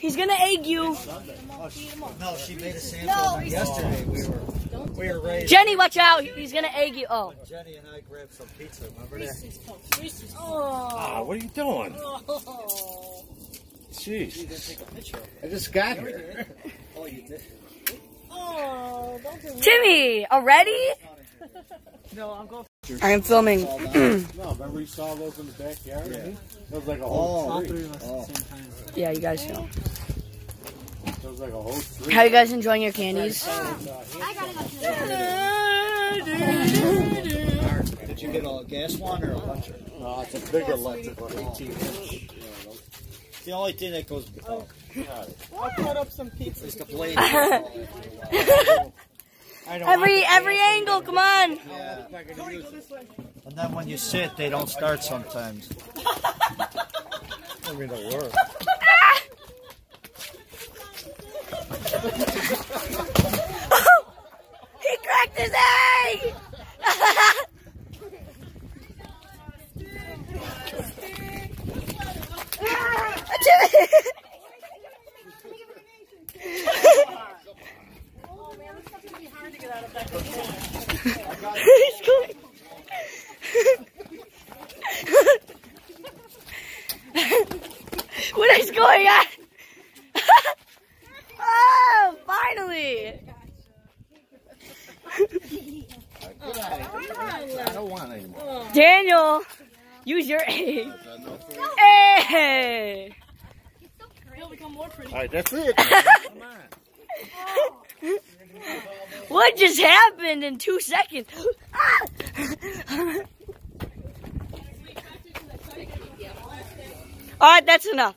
He's gonna egg you. No, she made a sample yesterday. We were we were ready. Jenny, watch out. He's gonna egg you. Oh. Jenny and I grabbed some pizza. Remember that? Ah, what are you doing? Jeez. I just got here. Timmy, already? No, I'm going. I am filming. No, remember you saw those in the backyard? Yeah. That was like a whole Oh, tree. Yeah, you guys know. That was like a whole tree. How you guys enjoying your candies? Oh, did you get a gas one or electric? No, it's a big electric one. 18 inch. The only thing that goes oh, I'll cut up some pizza. is the blade. Every every angle, come on. Yeah. And then when you sit, they don't start sometimes. I mean, it works. He's going. what is going on? oh, finally! I don't want any more. Daniel, use your egg. Hey! All right, that's it. Come on. What just happened in two seconds? All right, that's enough.